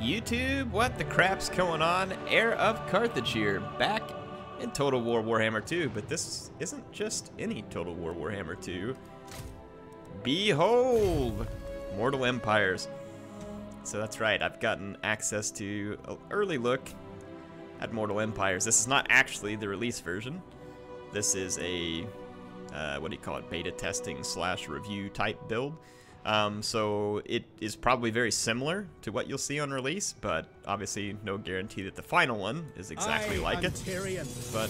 YouTube, what the crap's going on? Heir of Carthage here, back in Total War Warhammer 2, but this isn't just any Total War Warhammer 2. Behold! Mortal Empires. So that's right, I've gotten access to an early look at Mortal Empires. This is not actually the release version. This is a, uh, what do you call it, beta testing slash review type build. Um, so it is probably very similar to what you'll see on release, but obviously no guarantee that the final one is exactly I, like it. Tyrion, But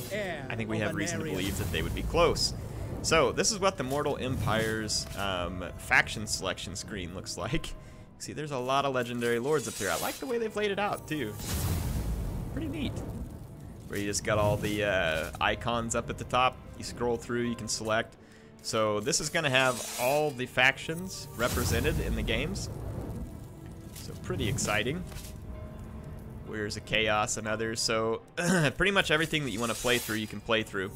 I think we have reason to believe that they would be close. So this is what the Mortal Empires um, faction selection screen looks like. See, there's a lot of legendary lords up there. I like the way they've laid it out too. Pretty neat. Where you just got all the uh, icons up at the top. You scroll through, you can select. So this is going to have all the factions represented in the games. So pretty exciting. Where's a Chaos and others. So pretty much everything that you want to play through, you can play through.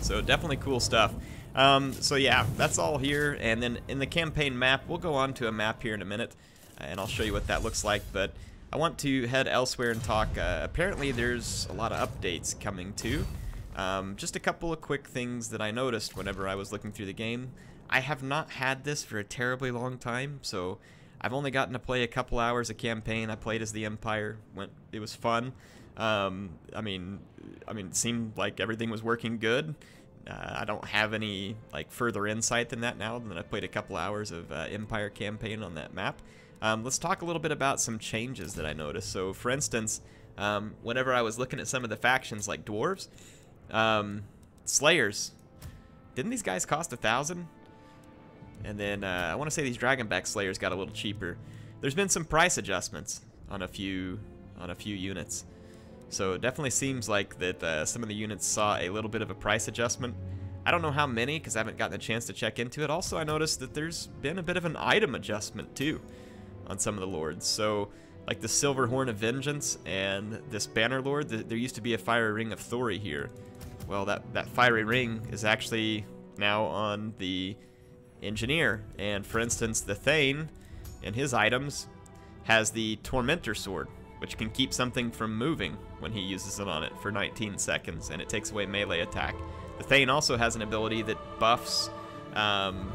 So definitely cool stuff. Um, so yeah, that's all here. And then in the campaign map, we'll go on to a map here in a minute, uh, and I'll show you what that looks like. But I want to head elsewhere and talk. Uh, apparently, there's a lot of updates coming too. Um, just a couple of quick things that I noticed whenever I was looking through the game. I have not had this for a terribly long time, so I've only gotten to play a couple hours of campaign. I played as the Empire. Went. It was fun. Um, I mean, I mean, it seemed like everything was working good. Uh, I don't have any like further insight than that now. Than I played a couple hours of uh, Empire campaign on that map. Um, let's talk a little bit about some changes that I noticed. So, for instance, um, whenever I was looking at some of the factions like dwarves, um, Slayers, didn't these guys cost a thousand? And then uh, I want to say these Dragonback Slayers got a little cheaper. There's been some price adjustments on a few on a few units. So it definitely seems like that uh, some of the units saw a little bit of a price adjustment. I don't know how many because I haven't gotten a chance to check into it. Also, I noticed that there's been a bit of an item adjustment too on some of the lords. So, like the Silver Horn of Vengeance and this Banner Lord, th there used to be a Fire Ring of Thori here. Well, that, that Fiery Ring is actually now on the Engineer. And for instance, the Thane in his items has the Tormentor Sword, which can keep something from moving when he uses it on it for 19 seconds, and it takes away melee attack. The Thane also has an ability that buffs um,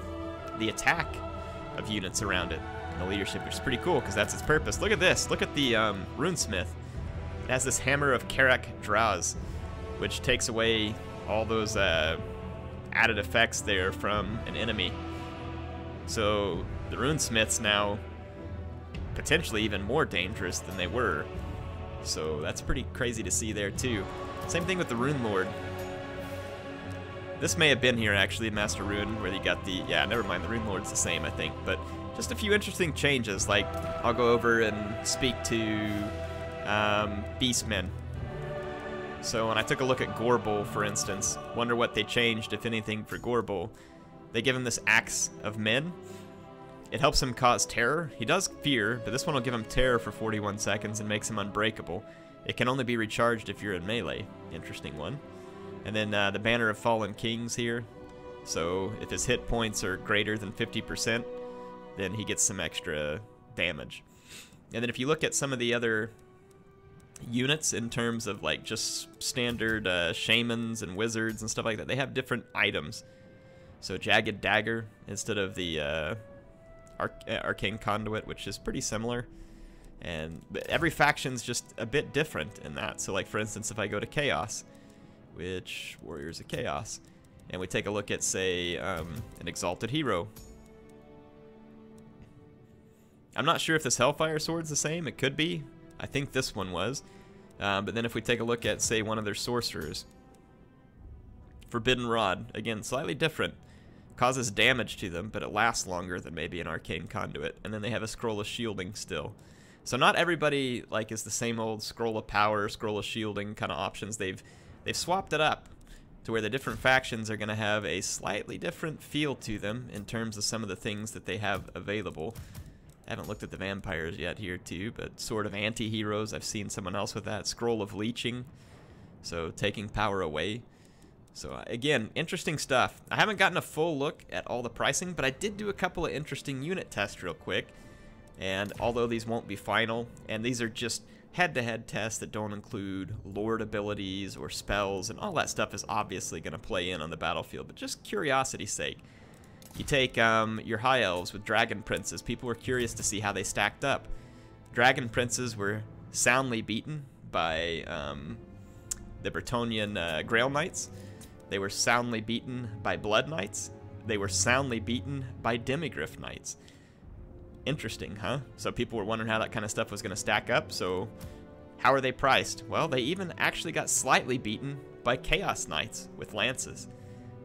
the attack of units around it. The leadership, which is pretty cool because that's its purpose. Look at this. Look at the um, Runesmith. It has this Hammer of Karak Draz, which takes away all those uh, added effects there from an enemy. So the Runesmiths now potentially even more dangerous than they were. So that's pretty crazy to see there too. Same thing with the Rune Lord. This may have been here actually, Master Rune, where you got the yeah. Never mind, the Rune Lord's the same, I think. But just a few interesting changes. Like I'll go over and speak to um, Beastmen. So when I took a look at Gorebull, for instance, wonder what they changed, if anything, for Gorebull. They give him this Axe of Men. It helps him cause terror. He does fear, but this one will give him terror for 41 seconds and makes him unbreakable. It can only be recharged if you're in melee. Interesting one. And then uh, the Banner of Fallen Kings here. So if his hit points are greater than 50%, then he gets some extra damage. And then if you look at some of the other units in terms of like just standard uh, shamans and wizards and stuff like that, they have different items. So Jagged Dagger instead of the uh, Arc- uh, Arcane Conduit, which is pretty similar. And every faction's just a bit different in that. So like for instance, if I go to Chaos, which Warriors of Chaos, and we take a look at say um, an Exalted Hero. I'm not sure if this Hellfire Sword's the same. It could be. I think this one was. Um, but then if we take a look at say one of their sorcerers, Forbidden Rod, again slightly different causes damage to them, but it lasts longer than maybe an arcane conduit. And then they have a scroll of shielding still. So not everybody like is the same old scroll of power, scroll of shielding kind of options. They've they've swapped it up to where the different factions are going to have a slightly different feel to them in terms of some of the things that they have available. I haven't looked at the vampires yet here too, but sort of anti-heroes. I've seen someone else with that. Scroll of leeching, so taking power away. So uh, again, interesting stuff. I haven't gotten a full look at all the pricing, but I did do a couple of interesting unit tests real quick. And although these won't be final, and these are just head-to-head -head tests that don't include lord abilities or spells, and all that stuff is obviously going to play in on the battlefield, but just curiosity's sake. You take um, your High Elves with Dragon Princes. People were curious to see how they stacked up. Dragon Princes were soundly beaten by um, the Bretonnian uh, Grail Knights. They were soundly beaten by Blood Knights. They were soundly beaten by Demigryph Knights. Interesting, huh? So people were wondering how that kind of stuff was going to stack up. So how are they priced? Well, they even actually got slightly beaten by Chaos Knights with lances.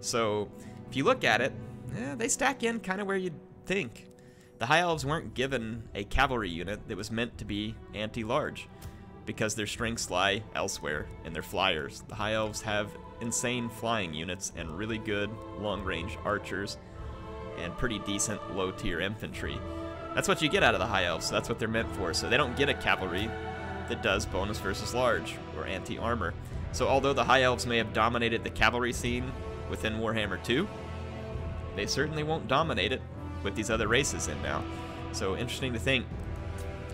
So if you look at it, eh, they stack in kind of where you'd think. The High Elves weren't given a cavalry unit that was meant to be anti-large because their strengths lie elsewhere in their flyers. The High Elves have insane flying units and really good long-range archers and pretty decent low-tier infantry. That's what you get out of the High Elves, so that's what they're meant for. So they don't get a cavalry that does bonus versus large or anti-armor. So although the High Elves may have dominated the cavalry scene within Warhammer 2, they certainly won't dominate it with these other races in now. So interesting to think.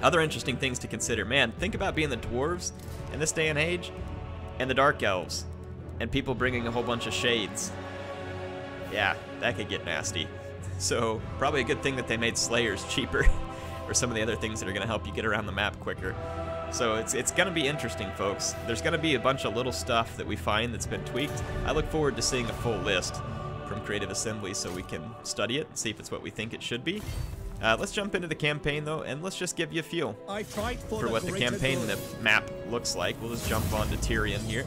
Other interesting things to consider. Man, think about being the dwarves in this day and age and the dark elves and people bringing a whole bunch of shades. Yeah, that could get nasty. So probably a good thing that they made slayers cheaper or some of the other things that are going to help you get around the map quicker. So it's, it's going to be interesting, folks. There's going to be a bunch of little stuff that we find that's been tweaked. I look forward to seeing a full list from Creative Assembly so we can study it and see if it's what we think it should be. Uh, let's jump into the campaign though, and let's just give you a feel for, for what the campaign the map looks like. We'll just jump on to Tyrion here.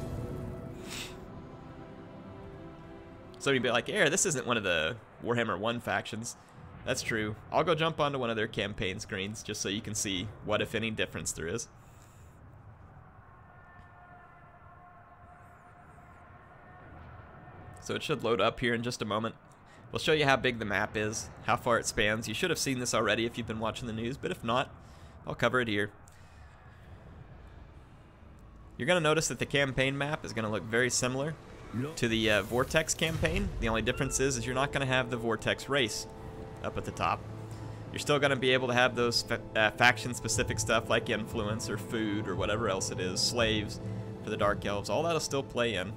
So you'd be like, Heir, this isn't one of the Warhammer 1 factions. That's true. I'll go jump onto one of their campaign screens just so you can see what, if any, difference there is. So it should load up here in just a moment. We'll show you how big the map is, how far it spans. You should have seen this already if you've been watching the news, but if not, I'll cover it here. You're going to notice that the campaign map is going to look very similar to the uh, Vortex campaign. The only difference is, is you're not going to have the Vortex race up at the top. You're still going to be able to have those fa uh, faction-specific stuff like influence or food or whatever else it is, slaves for the Dark Elves. All that'll still play in.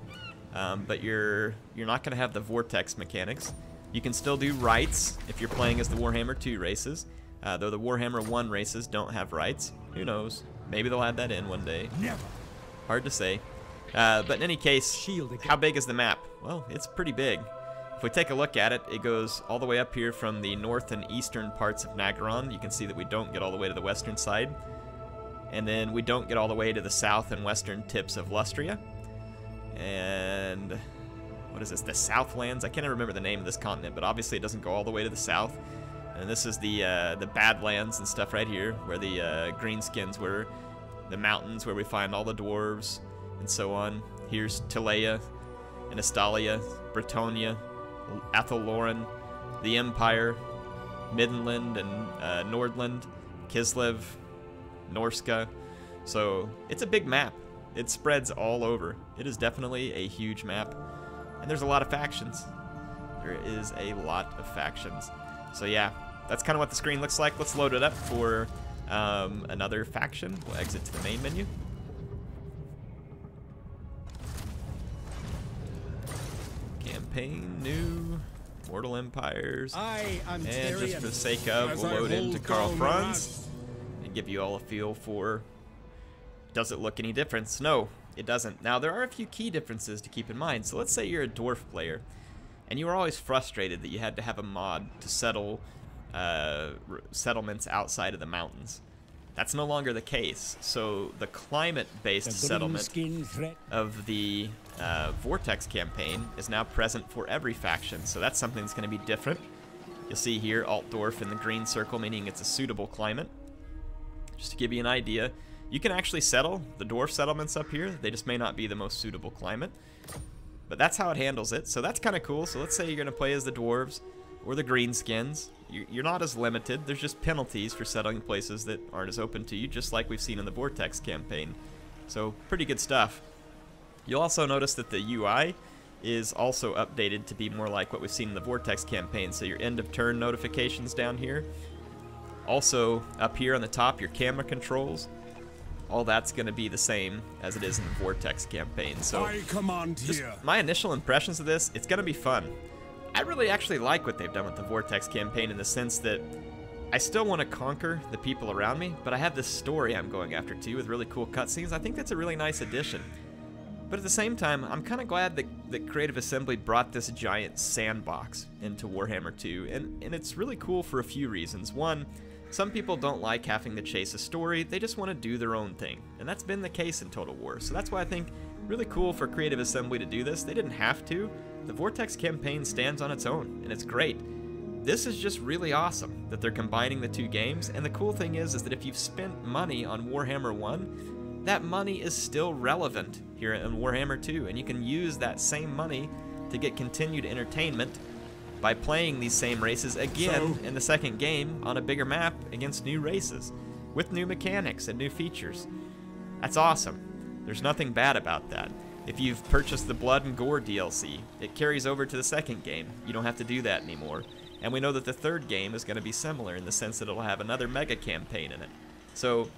Um, but you're you're not going to have the vortex mechanics. You can still do rights if you're playing as the Warhammer 2 races, uh, though the Warhammer 1 races don't have rights. Who knows? Maybe they'll add that in one day. Never. Hard to say. Uh, but in any case, how big is the map? Well, it's pretty big. If we take a look at it, it goes all the way up here from the north and eastern parts of Naggaroth. You can see that we don't get all the way to the western side. And then we don't get all the way to the south and western tips of Lustria and what is this? The Southlands. I can't remember the name of this continent, but obviously it doesn't go all the way to the south. And this is the uh, the Badlands and stuff right here, where the uh, Greenskins were, the mountains where we find all the dwarves and so on. Here's Tilea and Estalia, Bretonnia, Athel Loren, the Empire, Middenland and uh, Nordland, Kislev, Norsca. So it's a big map. It spreads all over. It is definitely a huge map. And there's a lot of factions. There is a lot of factions. So yeah, that's kind of what the screen looks like. Let's load it up for um, another faction. We'll exit to the main menu. Campaign, new, Mortal Empires. I am and just for the sake of, we'll load into Karl Franz and give you all a feel for does it look any different? No, it doesn't. Now, there are a few key differences to keep in mind. So let's say you're a dwarf player, and you were always frustrated that you had to have a mod to settle uh, settlements outside of the mountains. That's no longer the case. So the climate-based settlement of the uh, Vortex campaign is now present for every faction. So that's something that's going to be different. You'll see here Altdorf in the green circle, meaning it's a suitable climate. Just to give you an idea, you can actually settle the dwarf settlements up here. They just may not be the most suitable climate. But that's how it handles it. So that's kind of cool. So let's say you're going to play as the dwarves or the greenskins. You're not as limited. There's just penalties for settling places that aren't as open to you, just like we've seen in the Vortex campaign. So pretty good stuff. You'll also notice that the UI is also updated to be more like what we've seen in the Vortex campaign. So your end of turn notifications down here Also, up here on the top, your camera controls, all that's going to be the same as it is in the Vortex campaign. So, I command here. my initial impressions of this, it's going to be fun. I really actually like what they've done with the Vortex campaign in the sense that I still want to conquer the people around me, but I have this story I'm going after too with really cool cutscenes. I think that's a really nice addition. But at the same time, I'm kind of glad that, that Creative Assembly brought this giant sandbox into Warhammer 2, and, and it's really cool for a few reasons. One, some people don't like having to chase a story, they just want to do their own thing. And that's been the case in Total War. So that's why I think really cool for Creative Assembly to do this. They didn't have to. The Vortex campaign stands on its own, and it's great. This is just really awesome that they're combining the two games, and the cool thing is, is that if you've spent money on Warhammer 1, that money is still relevant here in Warhammer 2, and you can use that same money to get continued entertainment by playing these same races again So- in the second game on a bigger map against new races with new mechanics and new features. That's awesome. There's nothing bad about that. If you've purchased the Blood and Gore DLC, it carries over to the second game. You don't have to do that anymore. And we know that the third game is going to be similar in the sense that it'll have another mega campaign in it. So,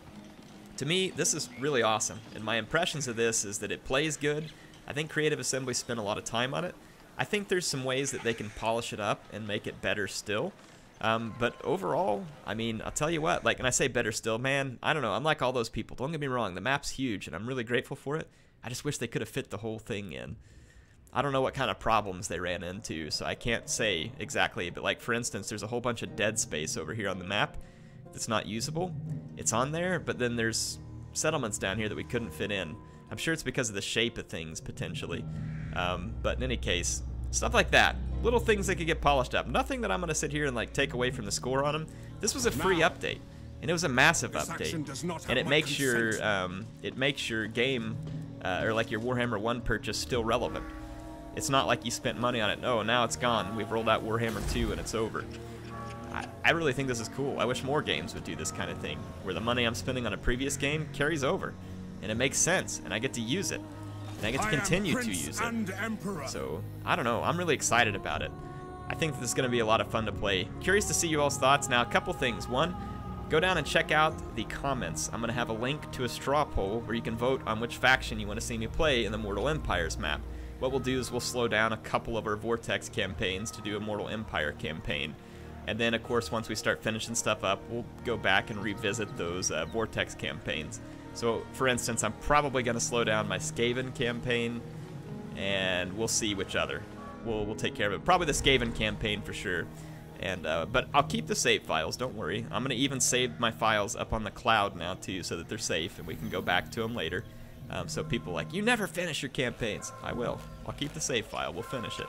to me, this is really awesome. And my impressions of this is that it plays good. I think Creative Assembly spent a lot of time on it. I think there's some ways that they can polish it up and make it better still. Um, but overall, I mean, I'll tell you what, like, and I say better still, man, I don't know. I'm like all those people. Don't get me wrong. The map's huge, and I'm really grateful for it. I just wish they could have fit the whole thing in. I don't know what kind of problems they ran into, so I can't say exactly. But, like, for instance, there's a whole bunch of dead space over here on the map that's not usable. It's on there, but then there's settlements down here that we couldn't fit in. I'm sure it's because of the shape of things, potentially. Um, but in any case, stuff like that. Little things that could get polished up. Nothing that I'm going to sit here and, like, take away from the score on them. This was a free Now, update. And it was a massive update. does not have And it makes your um, it makes your game uh, or like your Warhammer 1 purchase still relevant. It's not like you spent money on it. No, now it's gone. We've rolled out Warhammer 2 and it's over. I, I really think this is cool. I wish more games would do this kind of thing, where the money I'm spending on a previous game carries over, and it makes sense, and I get to use it, and I get to continue to use it. So, I don't know. I'm really excited about it. I think this is going to be a lot of fun to play. Curious to see you all's thoughts. Now, a couple things. One, go down and check out the comments. I'm going to have a link to a straw poll where you can vote on which faction you want to see me play in the Mortal Empires map. What we'll do is we'll slow down a couple of our Vortex campaigns to do a Mortal Empire campaign. And then, of course, once we start finishing stuff up, we'll go back and revisit those uh, Vortex campaigns. So, for instance, I'm probably going to slow down my Skaven campaign, and we'll see which other. We'll, we'll take care of it. Probably the Skaven campaign for sure. And uh, But I'll keep the save files, don't worry. I'm going to even save my files up on the cloud now, too, so that they're safe, and we can go back to them later. Um, so people like, you never finish your campaigns. I will. I'll keep the save file. We'll finish it.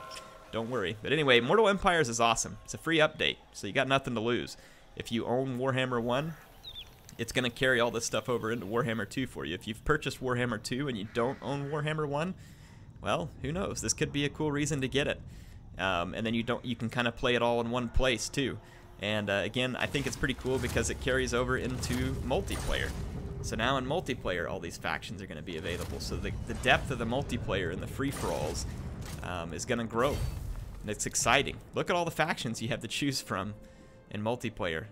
Don't worry. But anyway, Mortal Empires is awesome. It's a free update, so you got nothing to lose. If you own Warhammer 1, it's going to carry all this stuff over into Warhammer 2 for you. If you've purchased Warhammer 2 and you don't own Warhammer 1, well, who knows? This could be a cool reason to get it. Um, and then you don't you can kind of play it all in one place too. And uh, again, I think it's pretty cool because it carries over into multiplayer. So now in multiplayer, all these factions are going to be available. So the, the depth of the multiplayer and the free-for-alls um, is going to grow. And it's exciting. Look at all the factions you have to choose from in multiplayer.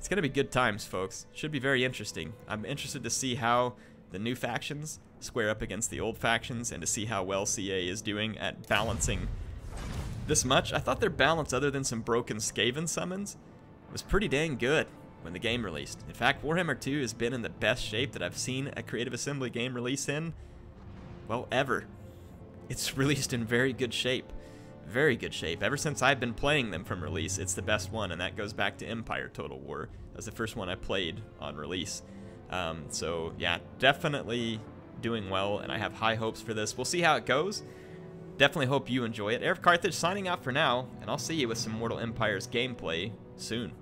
It's going to be good times, folks. Should be very interesting. I'm interested to see how the new factions square up against the old factions and to see how well CA is doing at balancing this much. I thought their balance, other than some broken Skaven summons, was pretty dang good when the game released. In fact, Warhammer 2 has been in the best shape that I've seen a Creative Assembly game release in, well, ever. It's released in very good shape. Very good shape. Ever since I've been playing them from release, it's the best one, and that goes back to Empire Total War. That was the first one I played on release. Um, so, yeah, definitely doing well, and I have high hopes for this. We'll see how it goes. Definitely hope you enjoy it. Heir of Carthage signing out for now, and I'll see you with some Mortal Empires gameplay soon.